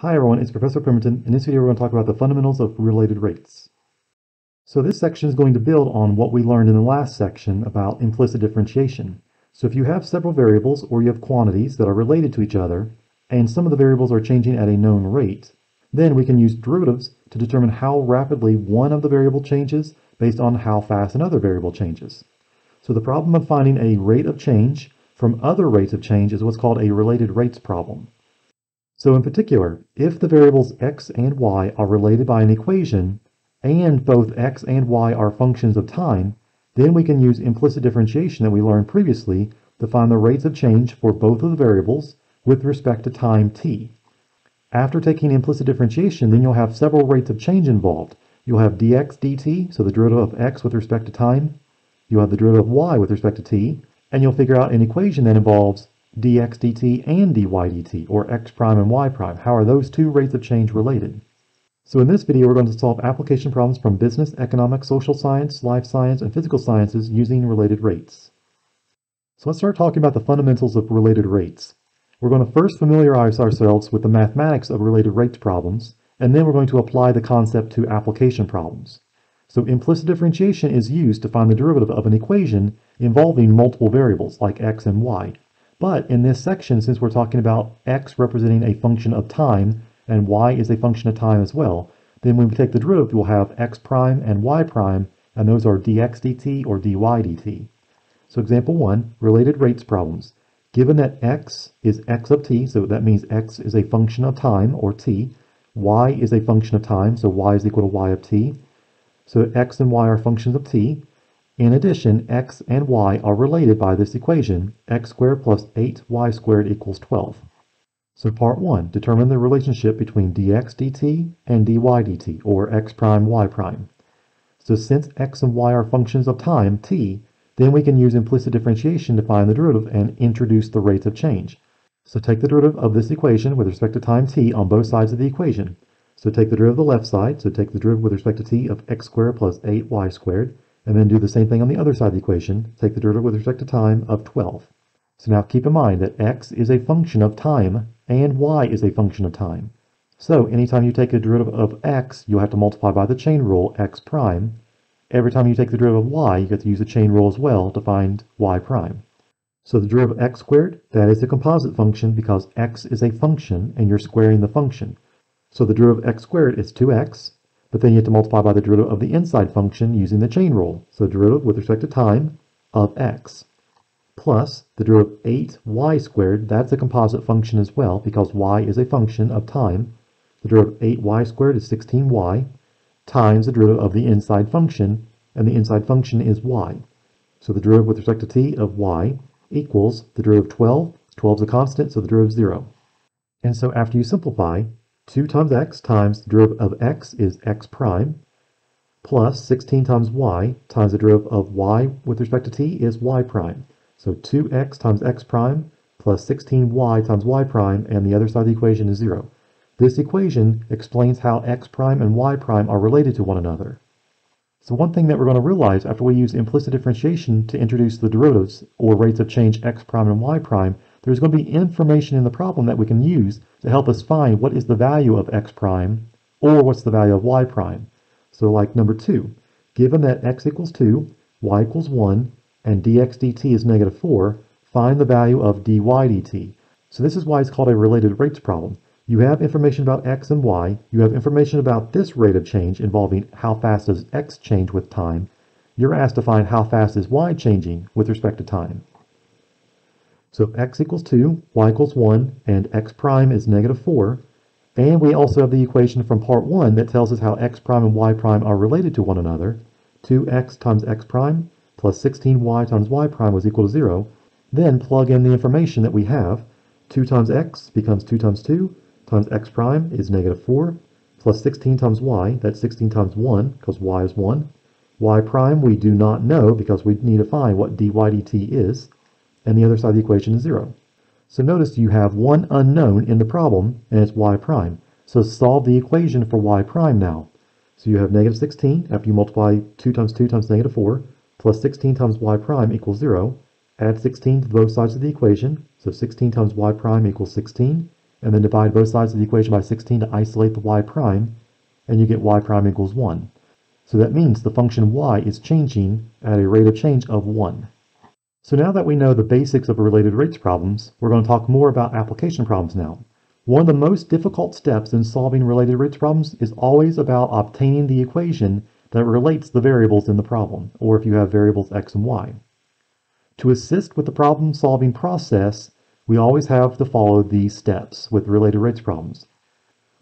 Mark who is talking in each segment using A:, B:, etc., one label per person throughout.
A: Hi everyone, it's Professor Pemberton. In this video we're going to talk about the fundamentals of related rates. So this section is going to build on what we learned in the last section about implicit differentiation. So if you have several variables or you have quantities that are related to each other, and some of the variables are changing at a known rate, then we can use derivatives to determine how rapidly one of the variable changes based on how fast another variable changes. So the problem of finding a rate of change from other rates of change is what's called a related rates problem. So in particular, if the variables x and y are related by an equation, and both x and y are functions of time, then we can use implicit differentiation that we learned previously to find the rates of change for both of the variables with respect to time t. After taking implicit differentiation, then you'll have several rates of change involved. You'll have dx dt, so the derivative of x with respect to time. You'll have the derivative of y with respect to t, and you'll figure out an equation that involves dx dt and dy dt, or x prime and y prime. How are those two rates of change related? So in this video, we're going to solve application problems from business, economics, social science, life science, and physical sciences using related rates. So let's start talking about the fundamentals of related rates. We're going to first familiarize ourselves with the mathematics of related rates problems, and then we're going to apply the concept to application problems. So implicit differentiation is used to find the derivative of an equation involving multiple variables like x and y, but in this section, since we're talking about x representing a function of time and y is a function of time as well, then when we take the derivative, we'll have x prime and y prime, and those are dx dt or dy dt. So example one, related rates problems. Given that x is x of t, so that means x is a function of time, or t, y is a function of time, so y is equal to y of t. So x and y are functions of t, in addition, x and y are related by this equation, x squared plus 8y squared equals 12. So part 1, determine the relationship between dx dt and dy dt, or x prime y prime. So since x and y are functions of time, t, then we can use implicit differentiation to find the derivative and introduce the rates of change. So take the derivative of this equation with respect to time t on both sides of the equation. So take the derivative of the left side, so take the derivative with respect to t of x squared plus 8y squared, and then do the same thing on the other side of the equation, take the derivative with respect to time of 12. So now keep in mind that x is a function of time and y is a function of time. So anytime you take a derivative of x, you'll have to multiply by the chain rule x prime. Every time you take the derivative of y, you have to use the chain rule as well to find y prime. So the derivative of x squared, that is a composite function because x is a function and you're squaring the function. So the derivative of x squared is 2x but then you have to multiply by the derivative of the inside function using the chain rule. So derivative with respect to time of x plus the derivative of 8y squared, that's a composite function as well because y is a function of time. The derivative of 8y squared is 16y times the derivative of the inside function, and the inside function is y. So the derivative with respect to t of y equals the derivative of 12. 12 is a constant, so the derivative is 0. And so after you simplify, 2 times x times the derivative of x is x prime, plus 16 times y times the derivative of y with respect to t is y prime. So 2x times x prime plus 16y times y prime, and the other side of the equation is 0. This equation explains how x prime and y prime are related to one another. So one thing that we're going to realize after we use implicit differentiation to introduce the derivatives, or rates of change x prime and y prime, there's going to be information in the problem that we can use to help us find what is the value of x prime or what's the value of y prime. So like number two, given that x equals 2, y equals 1, and dx dt is negative 4, find the value of dy dt. So this is why it's called a related rates problem. You have information about x and y, you have information about this rate of change involving how fast does x change with time. You're asked to find how fast is y changing with respect to time. So if x equals 2, y equals 1, and x prime is negative 4, and we also have the equation from part 1 that tells us how x prime and y prime are related to one another, 2x times x prime plus 16y times y prime was equal to 0, then plug in the information that we have. 2 times x becomes 2 times 2 times x prime is negative 4 plus 16 times y, that's 16 times 1 because y is 1. y prime we do not know because we need to find what dy dt is and the other side of the equation is 0. So notice you have one unknown in the problem, and it's y prime. So solve the equation for y prime now. So you have negative 16 after you multiply 2 times 2 times negative 4, plus 16 times y prime equals 0. Add 16 to both sides of the equation, so 16 times y prime equals 16, and then divide both sides of the equation by 16 to isolate the y prime, and you get y prime equals 1. So that means the function y is changing at a rate of change of 1. So now that we know the basics of related rates problems, we're going to talk more about application problems now. One of the most difficult steps in solving related rates problems is always about obtaining the equation that relates the variables in the problem, or if you have variables x and y. To assist with the problem solving process, we always have to follow these steps with related rates problems.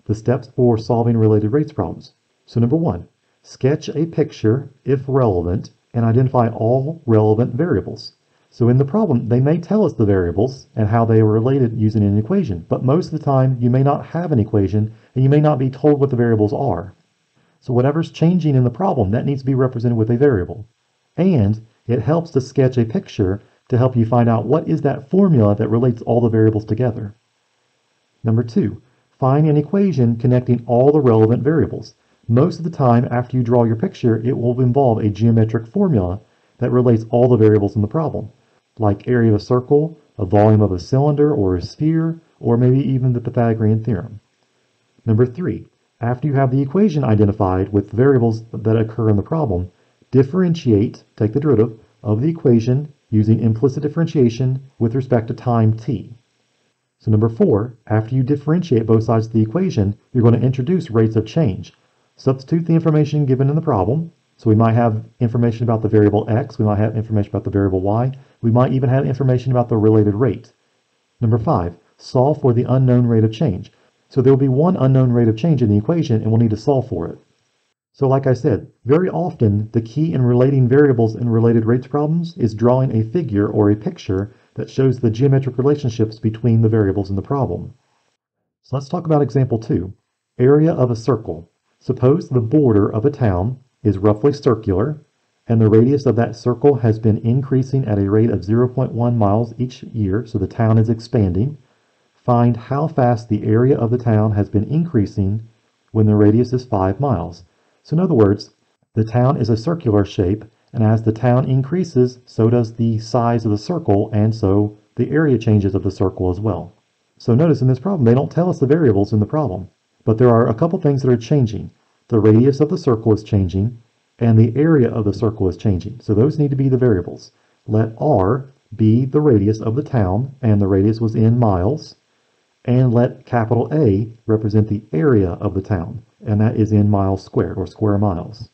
A: The steps for solving related rates problems. So number one, sketch a picture, if relevant, and identify all relevant variables. So in the problem, they may tell us the variables and how they are related using an equation, but most of the time you may not have an equation and you may not be told what the variables are. So whatever's changing in the problem, that needs to be represented with a variable. And it helps to sketch a picture to help you find out what is that formula that relates all the variables together. Number two, find an equation connecting all the relevant variables. Most of the time after you draw your picture, it will involve a geometric formula that relates all the variables in the problem, like area of a circle, a volume of a cylinder or a sphere, or maybe even the Pythagorean theorem. Number three, after you have the equation identified with variables that occur in the problem, differentiate, take the derivative, of the equation using implicit differentiation with respect to time t. So number four, after you differentiate both sides of the equation, you're going to introduce rates of change. Substitute the information given in the problem. So we might have information about the variable x, we might have information about the variable y, we might even have information about the related rate. Number five, solve for the unknown rate of change. So there will be one unknown rate of change in the equation and we'll need to solve for it. So like I said, very often the key in relating variables in related rates problems is drawing a figure or a picture that shows the geometric relationships between the variables in the problem. So let's talk about example two. Area of a circle. Suppose the border of a town is roughly circular and the radius of that circle has been increasing at a rate of 0.1 miles each year, so the town is expanding. Find how fast the area of the town has been increasing when the radius is 5 miles. So in other words, the town is a circular shape, and as the town increases, so does the size of the circle, and so the area changes of the circle as well. So notice in this problem, they don't tell us the variables in the problem, but there are a couple things that are changing. The radius of the circle is changing, and the area of the circle is changing. So those need to be the variables. Let r be the radius of the town, and the radius was in miles, and let capital A represent the area of the town and that is in miles squared or square miles.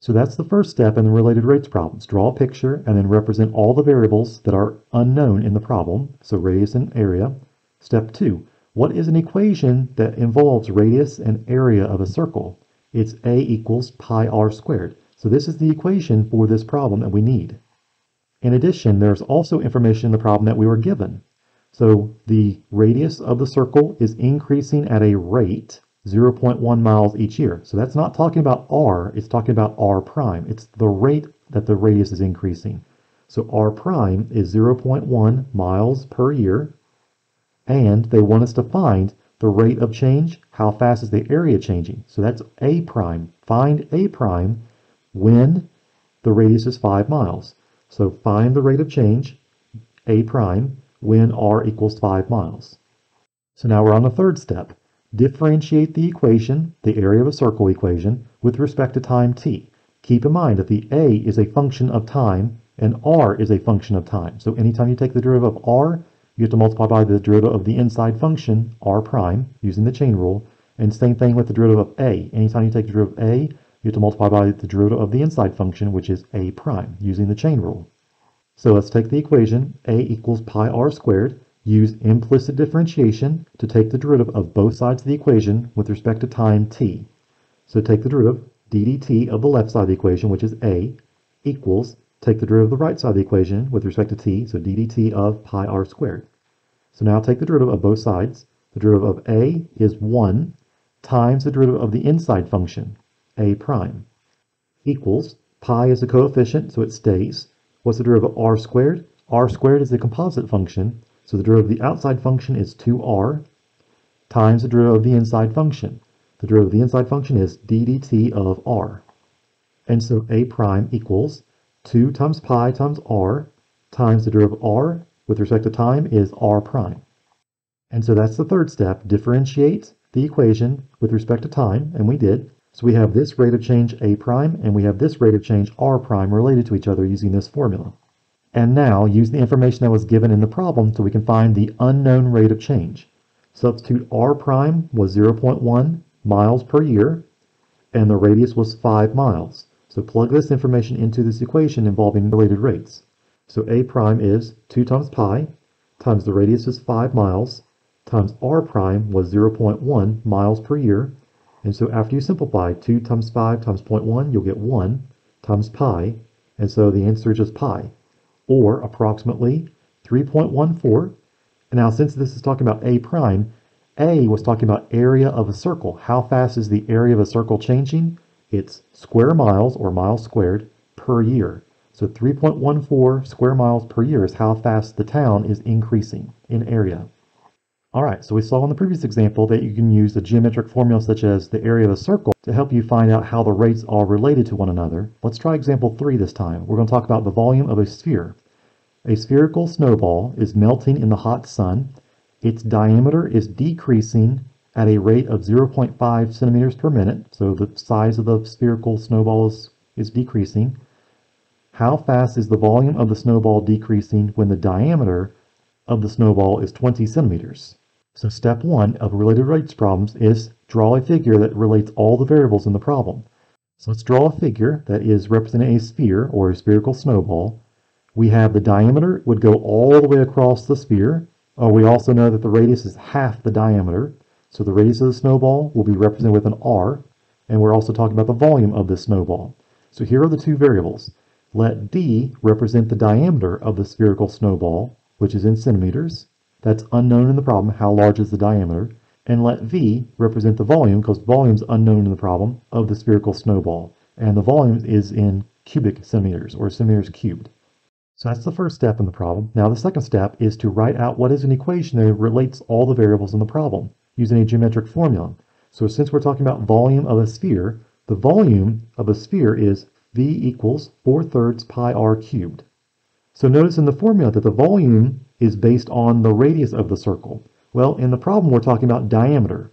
A: So that's the first step in the related rates problems. Draw a picture and then represent all the variables that are unknown in the problem, so radius and area. Step two, what is an equation that involves radius and area of a circle? It's a equals pi r squared. So this is the equation for this problem that we need. In addition, there's also information in the problem that we were given. So the radius of the circle is increasing at a rate 0.1 miles each year. So that's not talking about r, it's talking about r prime. It's the rate that the radius is increasing. So r prime is 0.1 miles per year, and they want us to find the rate of change, how fast is the area changing. So that's a prime. Find a prime when the radius is 5 miles. So find the rate of change, a prime, when r equals 5 miles. So now we're on the third step. Differentiate the equation, the area of a circle equation, with respect to time t. Keep in mind that the a is a function of time and r is a function of time. So anytime you take the derivative of r, you have to multiply by the derivative of the inside function, r prime, using the chain rule. And same thing with the derivative of a. Anytime you take the derivative of a, you have to multiply by the derivative of the inside function, which is a prime, using the chain rule. So let's take the equation, a equals pi r squared. Use implicit differentiation to take the derivative of both sides of the equation with respect to time t. So take the derivative d dt of the left side of the equation, which is a, equals, take the derivative of the right side of the equation with respect to t, so d dt of pi r squared. So now take the derivative of both sides. The derivative of a is 1 times the derivative of the inside function, a prime, equals, pi is a coefficient, so it stays. What's the derivative of r squared? r squared is a composite function, so the derivative of the outside function is 2r times the derivative of the inside function. The derivative of the inside function is d dt of r. And so a prime equals 2 times pi times r times the derivative of r with respect to time is r prime. And so that's the third step, differentiate the equation with respect to time, and we did. So we have this rate of change A prime, and we have this rate of change R prime related to each other using this formula. And now use the information that was given in the problem so we can find the unknown rate of change. Substitute R prime was 0.1 miles per year, and the radius was 5 miles. So plug this information into this equation involving related rates. So A prime is 2 times pi times the radius is 5 miles times R prime was 0.1 miles per year. And so after you simplify 2 times 5 times 0.1, you'll get 1 times pi. And so the answer is just pi, or approximately 3.14. And now since this is talking about A prime, A was talking about area of a circle. How fast is the area of a circle changing? It's square miles, or miles squared, per year. So 3.14 square miles per year is how fast the town is increasing in area. All right, so we saw in the previous example that you can use a geometric formula such as the area of a circle to help you find out how the rates are related to one another. Let's try example three this time. We're going to talk about the volume of a sphere. A spherical snowball is melting in the hot sun. Its diameter is decreasing at a rate of 0.5 centimeters per minute. So the size of the spherical snowball is, is decreasing. How fast is the volume of the snowball decreasing when the diameter of the snowball is 20 centimeters? So step one of related rates problems is draw a figure that relates all the variables in the problem. So let's draw a figure that is representing a sphere or a spherical snowball. We have the diameter would go all the way across the sphere. Oh, we also know that the radius is half the diameter. So the radius of the snowball will be represented with an R. And we're also talking about the volume of this snowball. So here are the two variables. Let D represent the diameter of the spherical snowball, which is in centimeters. That's unknown in the problem, how large is the diameter. And let V represent the volume, because volume is unknown in the problem, of the spherical snowball. And the volume is in cubic centimeters, or centimeters cubed. So that's the first step in the problem. Now the second step is to write out what is an equation that relates all the variables in the problem using a geometric formula. So since we're talking about volume of a sphere, the volume of a sphere is V equals 4 thirds pi r cubed. So notice in the formula that the volume is based on the radius of the circle. Well, in the problem, we're talking about diameter.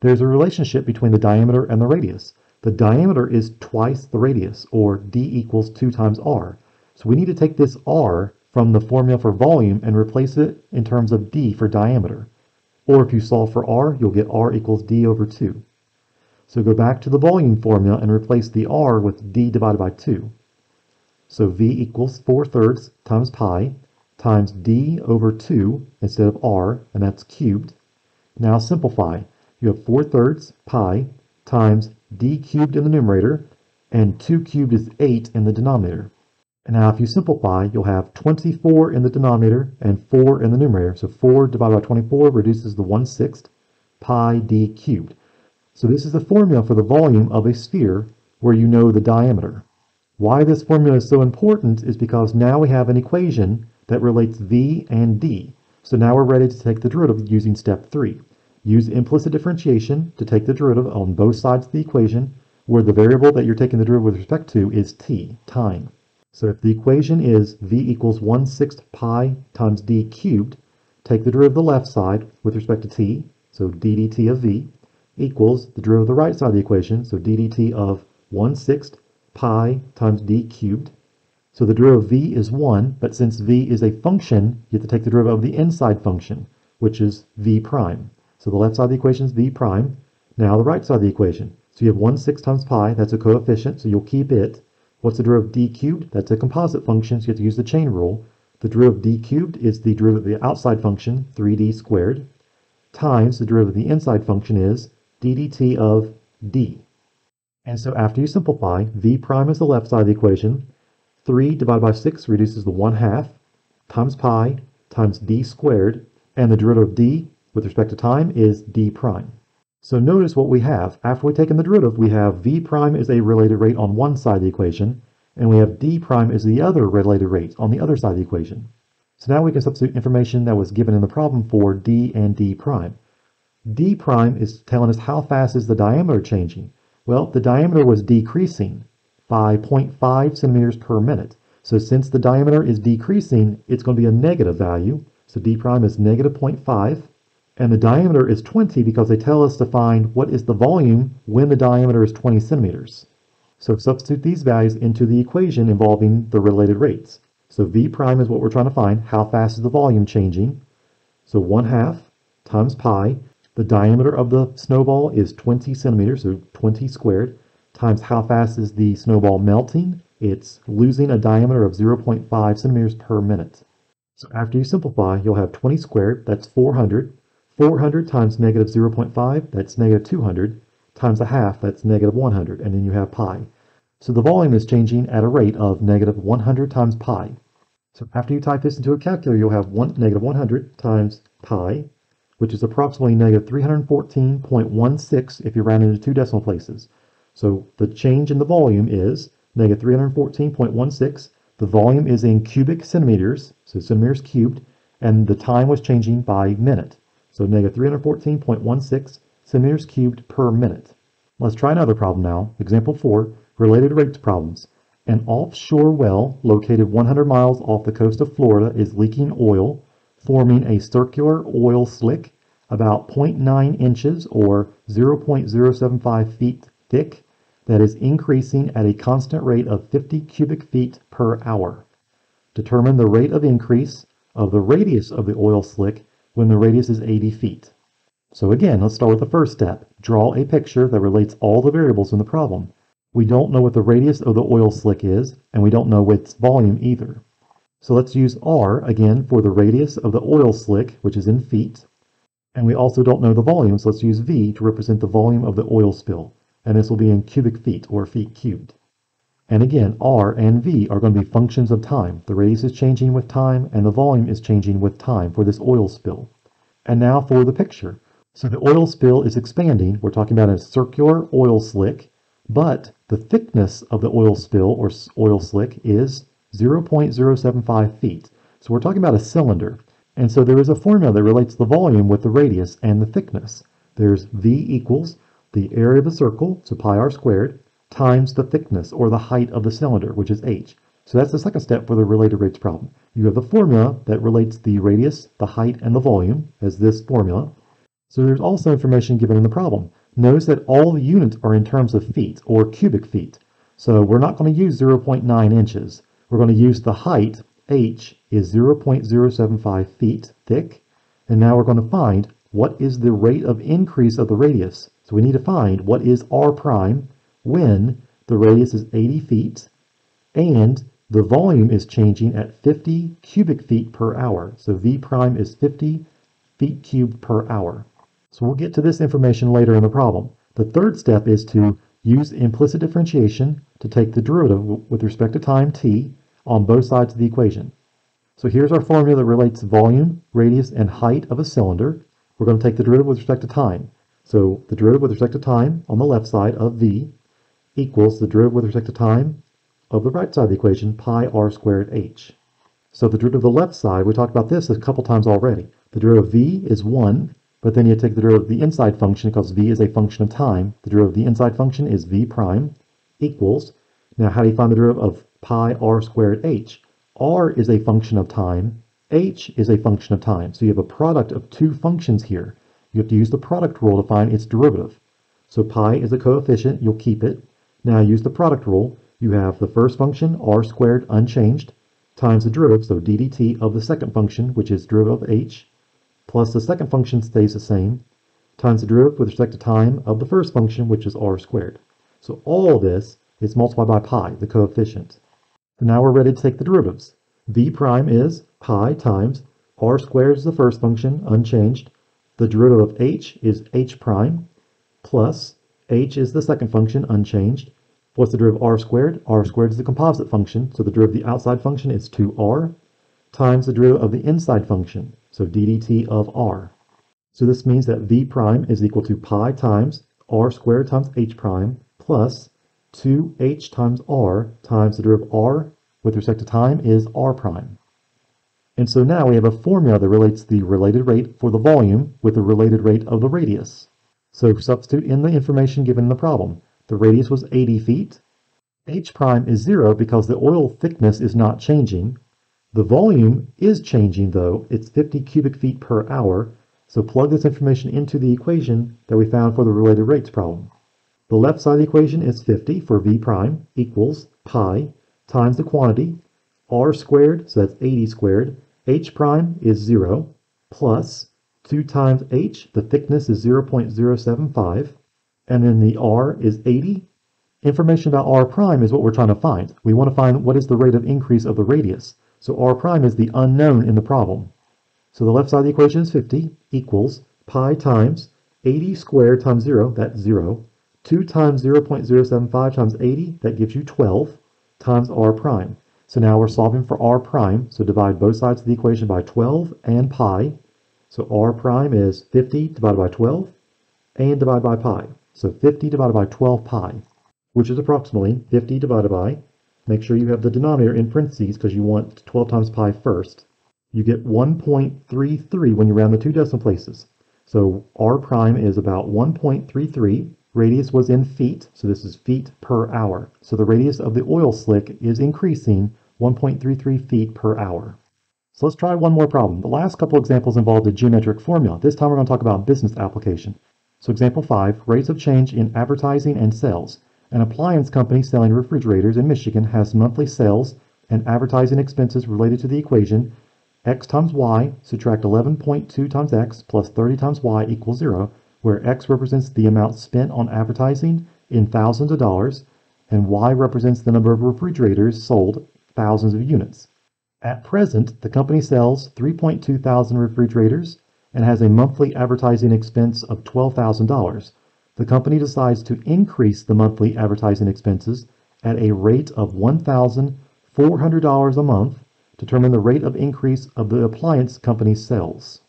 A: There's a relationship between the diameter and the radius. The diameter is twice the radius, or d equals 2 times r. So we need to take this r from the formula for volume and replace it in terms of d for diameter. Or if you solve for r, you'll get r equals d over 2. So go back to the volume formula and replace the r with d divided by 2. So v equals 4 thirds times pi times d over 2 instead of r, and that's cubed. Now simplify. You have 4 thirds pi times d cubed in the numerator, and 2 cubed is 8 in the denominator. And now if you simplify, you'll have 24 in the denominator and 4 in the numerator. So 4 divided by 24 reduces the 1 sixth pi d cubed. So this is the formula for the volume of a sphere where you know the diameter. Why this formula is so important is because now we have an equation that relates v and d. So now we're ready to take the derivative using step 3. Use implicit differentiation to take the derivative on both sides of the equation where the variable that you're taking the derivative with respect to is t, time. So if the equation is v equals 1 sixth pi times d cubed, take the derivative of the left side with respect to t, so d dt of v, equals the derivative of the right side of the equation, so d dt of 1 sixth pi times d cubed. So the derivative of v is 1, but since v is a function, you have to take the derivative of the inside function, which is v prime. So the left side of the equation is v prime. Now the right side of the equation. So you have 1 6 times pi, that's a coefficient, so you'll keep it. What's the derivative of d cubed? That's a composite function, so you have to use the chain rule. The derivative of d cubed is the derivative of the outside function, 3d squared, times the derivative of the inside function is d dt of d. And so after you simplify, v prime is the left side of the equation. 3 divided by 6 reduces the 1 half times pi times d squared. And the derivative of d with respect to time is d prime. So notice what we have. After we've taken the derivative, we have v prime is a related rate on one side of the equation, and we have d prime is the other related rate on the other side of the equation. So now we can substitute information that was given in the problem for d and d prime. d prime is telling us how fast is the diameter changing. Well, the diameter was decreasing by 0.5 centimeters per minute. So since the diameter is decreasing, it's going to be a negative value. So d prime is negative 0.5. And the diameter is 20 because they tell us to find what is the volume when the diameter is 20 centimeters. So substitute these values into the equation involving the related rates. So V prime is what we're trying to find. How fast is the volume changing? So 1 half times pi. The diameter of the snowball is 20 centimeters, so 20 squared, times how fast is the snowball melting? It's losing a diameter of 0.5 centimeters per minute. So after you simplify, you'll have 20 squared, that's 400. 400 times negative 0.5, that's negative 200, times a half, that's negative 100, and then you have pi. So the volume is changing at a rate of negative 100 times pi. So after you type this into a calculator, you'll have one, negative 100 times pi, which is approximately negative 314.16 if you round into two decimal places. So the change in the volume is negative 314.16. The volume is in cubic centimeters, so centimeters cubed, and the time was changing by minute. So negative 314.16 centimeters cubed per minute. Let's try another problem now. Example 4, related rates problems. An offshore well located 100 miles off the coast of Florida is leaking oil, forming a circular oil slick about 0.9 inches or 0.075 feet thick that is increasing at a constant rate of 50 cubic feet per hour. Determine the rate of increase of the radius of the oil slick when the radius is 80 feet. So again, let's start with the first step. Draw a picture that relates all the variables in the problem. We don't know what the radius of the oil slick is, and we don't know its volume either. So let's use R again for the radius of the oil slick, which is in feet. And we also don't know the volume, so let's use V to represent the volume of the oil spill. And this will be in cubic feet or feet cubed. And again, R and V are going to be functions of time. The radius is changing with time, and the volume is changing with time for this oil spill. And now for the picture. So the oil spill is expanding. We're talking about a circular oil slick but the thickness of the oil spill or oil slick is 0.075 feet. So we're talking about a cylinder. And so there is a formula that relates the volume with the radius and the thickness. There's V equals the area of a circle, so pi r squared, times the thickness or the height of the cylinder, which is h. So that's the second step for the related rates problem. You have the formula that relates the radius, the height, and the volume as this formula. So there's also information given in the problem. Notice that all the units are in terms of feet or cubic feet. So we're not going to use 0.9 inches. We're going to use the height, h, is 0.075 feet thick. And now we're going to find what is the rate of increase of the radius. So we need to find what is r prime when the radius is 80 feet and the volume is changing at 50 cubic feet per hour. So V prime is 50 feet cubed per hour. So we'll get to this information later in the problem. The third step is to use implicit differentiation to take the derivative with respect to time t on both sides of the equation. So here's our formula that relates volume, radius, and height of a cylinder. We're going to take the derivative with respect to time. So the derivative with respect to time on the left side of v equals the derivative with respect to time of the right side of the equation, pi r squared h. So the derivative of the left side, we talked about this a couple times already. The derivative of v is 1 but then you take the derivative of the inside function because v is a function of time. The derivative of the inside function is v prime equals. Now, how do you find the derivative of pi r squared h? r is a function of time. h is a function of time. So you have a product of two functions here. You have to use the product rule to find its derivative. So pi is a coefficient. You'll keep it. Now use the product rule. You have the first function, r squared unchanged, times the derivative, so d dt of the second function, which is derivative of h, plus the second function stays the same, times the derivative with respect to time of the first function, which is r squared. So all this is multiplied by pi, the coefficient. So now we're ready to take the derivatives. v prime is pi times r squared is the first function, unchanged. The derivative of h is h prime, plus h is the second function, unchanged. What's the derivative of r squared? r squared is the composite function, so the derivative of the outside function is 2r, times the derivative of the inside function, so ddt of r. So this means that v prime is equal to pi times r squared times h prime plus 2h times r times the derivative of r with respect to time is r prime. And so now we have a formula that relates the related rate for the volume with the related rate of the radius. So substitute in the information given in the problem. The radius was 80 feet. h prime is 0 because the oil thickness is not changing, the volume is changing though. It's 50 cubic feet per hour. So plug this information into the equation that we found for the related rates problem. The left side of the equation is 50 for v prime equals pi times the quantity r squared, so that's 80 squared, h prime is 0, plus 2 times h, the thickness is 0.075, and then the r is 80. Information about r prime is what we're trying to find. We want to find what is the rate of increase of the radius. So r prime is the unknown in the problem. So the left side of the equation is 50 equals pi times 80 squared times 0, that's 0, 2 times 0.075 times 80, that gives you 12, times r prime. So now we're solving for r prime, so divide both sides of the equation by 12 and pi. So r prime is 50 divided by 12 and divided by pi. So 50 divided by 12 pi, which is approximately 50 divided by, make sure you have the denominator in parentheses because you want 12 times pi first. You get 1.33 when you round the two decimal places. So r prime is about 1.33 Radius was in feet, so this is feet per hour. So the radius of the oil slick is increasing 1.33 feet per hour. So let's try one more problem. The last couple examples involved a geometric formula. This time we're going to talk about business application. So example 5, rates of change in advertising and sales. An appliance company selling refrigerators in Michigan has monthly sales and advertising expenses related to the equation x times y, subtract 11.2 times x plus 30 times y equals 0, where X represents the amount spent on advertising in thousands of dollars, and Y represents the number of refrigerators sold, thousands of units. At present, the company sells 3.2 thousand refrigerators and has a monthly advertising expense of $12,000. The company decides to increase the monthly advertising expenses at a rate of $1,400 a month, determine the rate of increase of the appliance company's sales.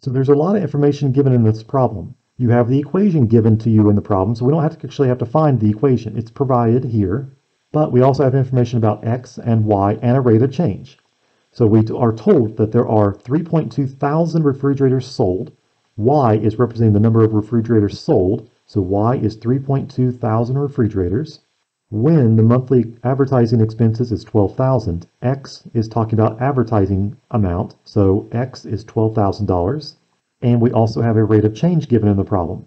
A: So there's a lot of information given in this problem. You have the equation given to you in the problem, so we don't have to actually have to find the equation. It's provided here, but we also have information about x and y and a rate of change. So we are told that there are 3.2 thousand refrigerators sold. Y is representing the number of refrigerators sold, so Y is 3.2 thousand refrigerators. When the monthly advertising expenses is 12,000, X is talking about advertising amount, so X is $12,000 and we also have a rate of change given in the problem.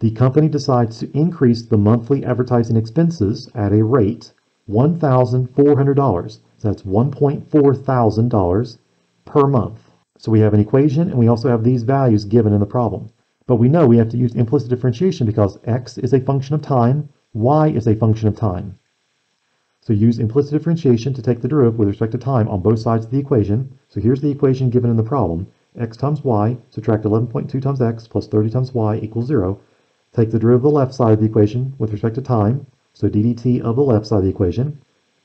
A: The company decides to increase the monthly advertising expenses at a rate $1,400. So that's $1.4 thousand per month. So we have an equation and we also have these values given in the problem. But we know we have to use implicit differentiation because x is a function of time, y is a function of time. So use implicit differentiation to take the derivative with respect to time on both sides of the equation. So here's the equation given in the problem x times y, subtract 11.2 times x plus 30 times y equals 0. Take the derivative of the left side of the equation with respect to time, so ddt of the left side of the equation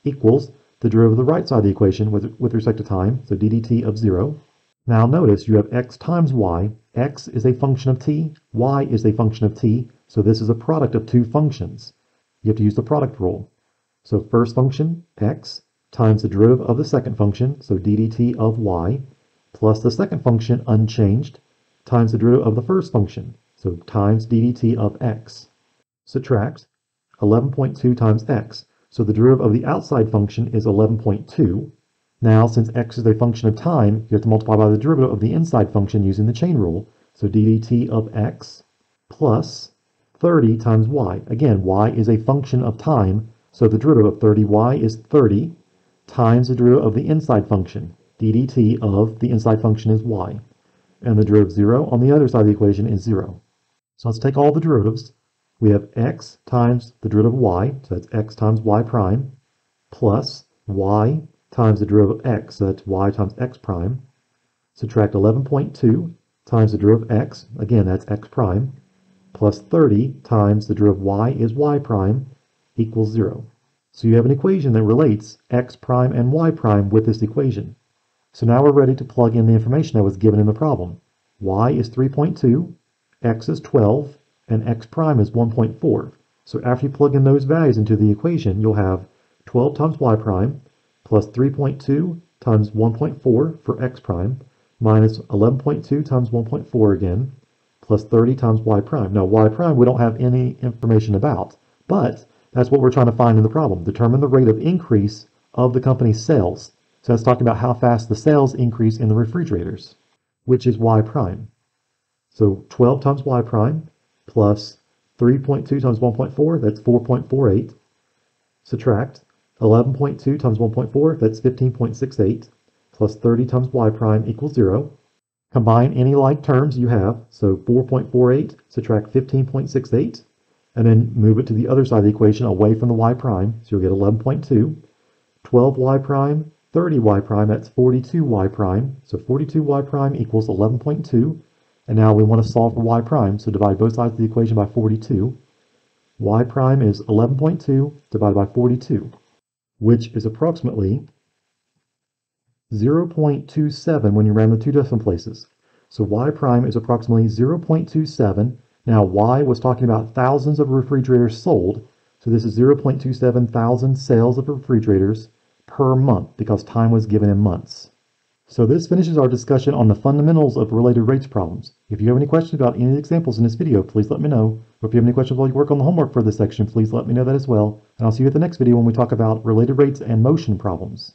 A: equals the derivative of the right side of the equation with, with respect to time, so ddt of 0. Now notice you have x times y. x is a function of t, y is a function of t, so this is a product of two functions. You have to use the product rule. So first function, x, times the derivative of the second function, so ddt of y, plus the second function unchanged times the derivative of the first function, so times ddt of x. Subtract 11.2 times x, so the derivative of the outside function is 11.2. Now, since x is a function of time, you have to multiply by the derivative of the inside function using the chain rule, so ddt of x plus 30 times y. Again, y is a function of time, so the derivative of 30y is 30 times the derivative of the inside function, ddt of the inside function is y. And the derivative of 0 on the other side of the equation is 0. So let's take all the derivatives. We have x times the derivative of y, so that's x times y prime, plus y times the derivative of x, so that's y times x prime. Subtract 11.2 times the derivative of x, again that's x prime, plus 30 times the derivative of y is y prime equals 0. So you have an equation that relates x prime and y prime with this equation. So now we're ready to plug in the information that was given in the problem. y is 3.2, x is 12, and x prime is 1.4. So after you plug in those values into the equation, you'll have 12 times y prime plus 3.2 times 1.4 for x prime minus 11.2 times 1.4 again plus 30 times y prime. Now y prime we don't have any information about, but that's what we're trying to find in the problem. Determine the rate of increase of the company's sales. So that's talking about how fast the sales increase in the refrigerators, which is y prime. So 12 times y prime plus 3.2 times 1.4, that's 4.48. Subtract 11.2 times 1.4, that's 15.68, plus 30 times y prime equals 0. Combine any like terms you have, so 4.48, subtract 15.68, and then move it to the other side of the equation away from the y prime, so you'll get 11.2. 12y prime, 30y prime, that's 42y prime, so 42y prime equals 11.2. And now we want to solve for y prime, so divide both sides of the equation by 42. y prime is 11.2 divided by 42, which is approximately 0.27 when you round the two decimal places. So y prime is approximately 0.27. Now y was talking about thousands of refrigerators sold, so this is 0.27 thousand sales of refrigerators per month because time was given in months. So this finishes our discussion on the fundamentals of related rates problems. If you have any questions about any of the examples in this video, please let me know. Or if you have any questions while you work on the homework for this section, please let me know that as well. And I'll see you at the next video when we talk about related rates and motion problems.